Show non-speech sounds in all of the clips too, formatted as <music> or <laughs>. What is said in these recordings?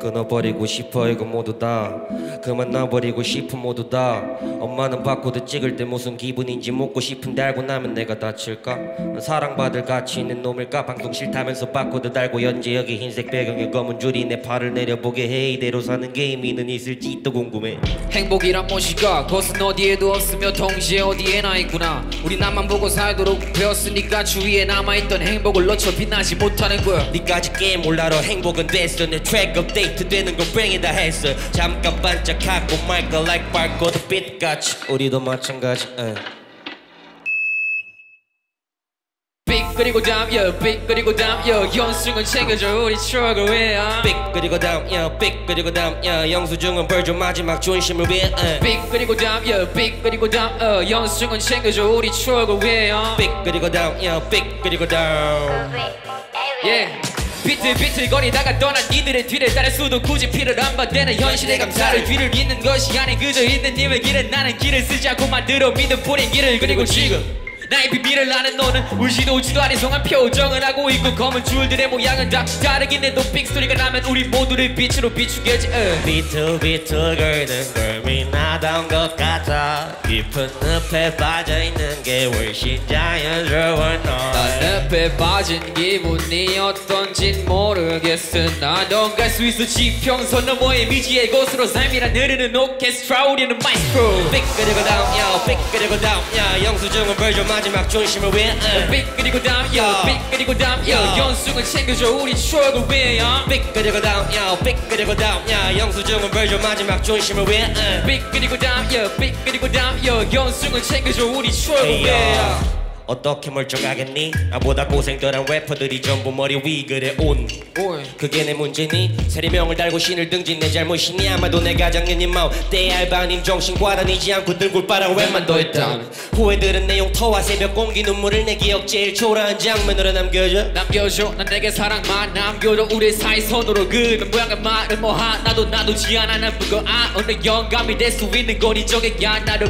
끊어버리고 싶어 이거 모두 다. 그만 놔버리고 싶어 모두 다. 엄마는 바코드 찍을 때 무슨 기분인지 묻고 싶은데 알고 나면 내가 다칠까? 난 사랑받을 가치 있는 놈일까? 방송 싫다면서 바코드 달고 현재 여기 흰색 배경에 검은 줄이 내 팔을 내려보게 해. 이대로 사는 게 의미는 있을지 또 궁금해. 행복이란 무엇일까? 그것은 어디에도 없으며 동시에 어디에나 있구나. 우린 앞만 보고 살도록 배웠으니까 주위에 남아있던 행복을 놓쳐 빛나지 못하는 거야. 니까지 게임 몰라로 행복은 됐어. 내 트랙 업데이트 되는 거 뱅이다 했어. 잠깐 반짝하고 말까 like 바코드 빛같이. 우리도 마찬가지 에. 빅 그리고 다음 여빅 그리고 다음 여 연승은 챙겨줘. 우리 추억을 위해 빅 그리고 다음 야빅 그리고 다음 야 영수증은 벌줘. 마지막 존심을 위해 에. 빅 그리고 다음 여빅 그리고 다음 어? 연승은 챙겨줘. 우리 추억을 위해 빅 그리고 다음 야빅 그리고 다음 예 비틀비틀거리다가 떠난 이들의 뒤를 따를 수도 굳이 피를 안 받대는 현실의 감사를 뒤를 잇는 것이 아닌 그저 있는 님의 길은 나는 길을 쓰지 않고 만들어 믿음 뿌린 길을 그리고 지금 나의 비밀을 아는 너는 울지도 울지도 않은 성한 표정을 하고 있고 검은 줄들의 모양은 다 다르긴 해도 빅스토리가 나면 우리 모두를 빛으로 비추겠지. 어. 비틀비틀거리는 걸 미나던 것 같아. 깊은 늪에 빠져있는 게 훨씬 자연스러워 너난 늪에 빠진 기분이 어떤진 모르겠으나 넌 갈 수 있어. 지평선 너머의 미지의 곳으로 삶이란 흐르는 오케스트라. 우리는 마이스트로. 빅 그리고 다음 야 빅 그리고 다음 야 영수증은 벌줘 마 지막 존심을 위해 에. 빅 그리고 다음 야. 여빅 그리고 다음 여 야. 연승은 챙겨줘 우리 추억을 위해 빅 그리고 다음 야빅 그리고 다음 야 영수증은 벌줘 마지막 존심을 위해 에. 빅 그리고 다음 여빅 그리고 다음 여 연승은 챙겨줘 우리 추억을 위해 야. 어떻게 멀쩡하겠니? 나보다 고생들한 래퍼들이 전부 머리 위 그래 온. 그게 내 문제니? 세리명을 달고 신을 등진 내 잘못이니? 아마도 내가 작년인 마음 때 알바님 정신 과다니지 않고 들굴 빨아 왜만 더 했다. 후회들은 내용 터와 새벽 공기 눈물을 내 기억 제일 초라한 장면으로 남겨줘. 남겨줘. 난 내게 사랑만 남겨줘. 우리 사이 선으로 그는 모양과 말을 뭐 하나도 놔두지 않아 난 그거 아 어느 영감이 될 수 있는 건 이적의 나를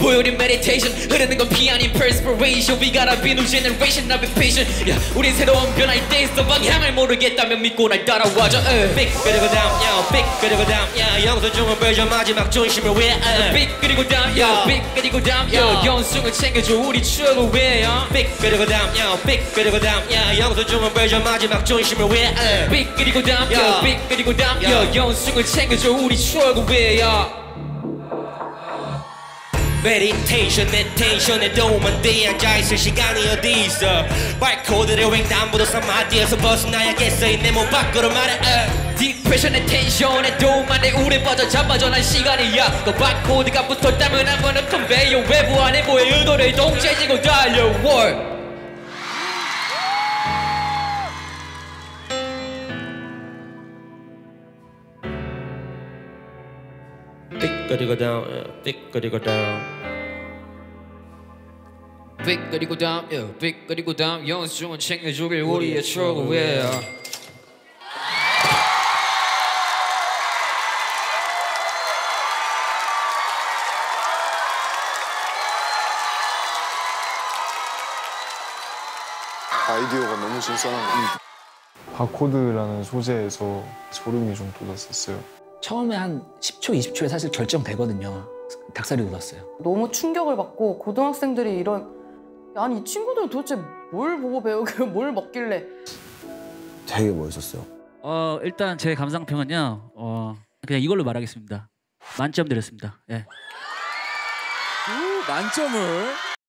보여린 meditation 흐르는 건 피 아닌 perspiration We gotta be new generation I've been patient yeah, 우린 새로운 변화에 돼 있어 방향을 모르겠다면 믿고 날 따라와줘 uh. 빅 그리고 다음 야빅 그리고 다음 야 영수증은 벌줘 마지막 존심을 위해 에. 빅 그리고 다음 야. 여빅 그리고 다음 여 야. 연승을 챙겨줘 우리 추억을 위해 빅 그리고 다음 야빅 그리고 다음 야 영수증은 벌줘 마지막 존심을 위해 에. 빅 그리고 다음 야. 여빅 그리고 다음 야. 여 연승을 챙겨줘 우리 추억을 위해 내 텐션에 도움은 돼 앉아있을 시간이 어디 있어? 바코드를 횡단보도 삼마디에서 벗어나야겠어. 이내몸 밖으로 말해 어. 디프레션의 텐션에 도움만 돼 우리 빠져 잡아줘. 난 시간이야 너 바코드가 붙었다면 한 번은 컨베이어 외부 안에 뭐의 의도를 동체지고 달려 월 다음 빅 그리고 다음 여, 빅 그리고 다음 연승은 챙겨주길 우리의 추억을 위해 아이디어가 너무 신선한 바코드라는 소재에서 소름이 좀 돋았었어요. 처음에 한 10초, 20초에 사실 결정되거든요. 닭살이 돋았어요. 너무 충격을 받고 고등학생들이 이런 아니 이 친구들은 도대체 뭘 보고 배우고 <laughs> 뭘 먹길래 되게 멋있었어요. 어 일단 제 감상평은요. 어 그냥 이걸로 말하겠습니다. 만점 드렸습니다. 예. 만점을